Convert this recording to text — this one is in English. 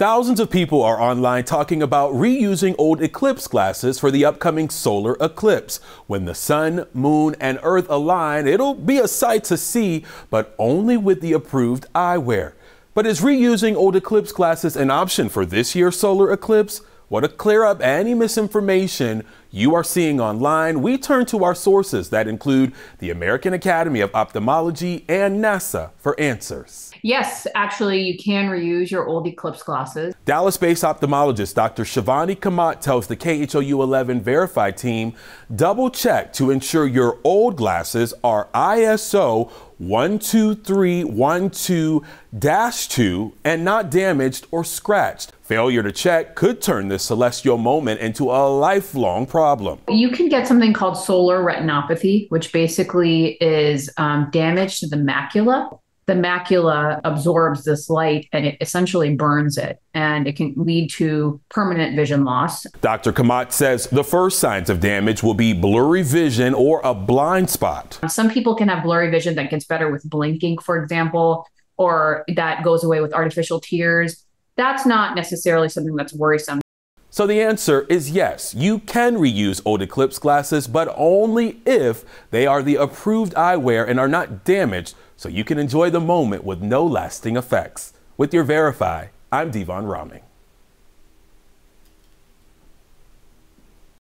Thousands of people are online talking about reusing old eclipse glasses for the upcoming solar eclipse. When the sun, moon, and earth align, it'll be a sight to see, but only with the approved eyewear. But is reusing old eclipse glasses an option for this year's solar eclipse? Well, to clear up any misinformation you are seeing online, we turn to our sources that include the American Academy of Ophthalmology and NASA for answers. Yes, actually, you can reuse your old eclipse glasses. Dallas based ophthalmologist Dr. Shivani Kamat tells the KHOU 11 Verify team double check to ensure your old glasses are ISO 12312 2 and not damaged or scratched. Failure to check could turn this celestial moment into a lifelong problem. You can get something called solar retinopathy, which basically is um, damage to the macula the macula absorbs this light and it essentially burns it, and it can lead to permanent vision loss. Dr. Kamat says the first signs of damage will be blurry vision or a blind spot. Some people can have blurry vision that gets better with blinking, for example, or that goes away with artificial tears. That's not necessarily something that's worrisome. So the answer is yes, you can reuse old Eclipse glasses, but only if they are the approved eyewear and are not damaged, so you can enjoy the moment with no lasting effects. With your Verify, I'm Devon Raming.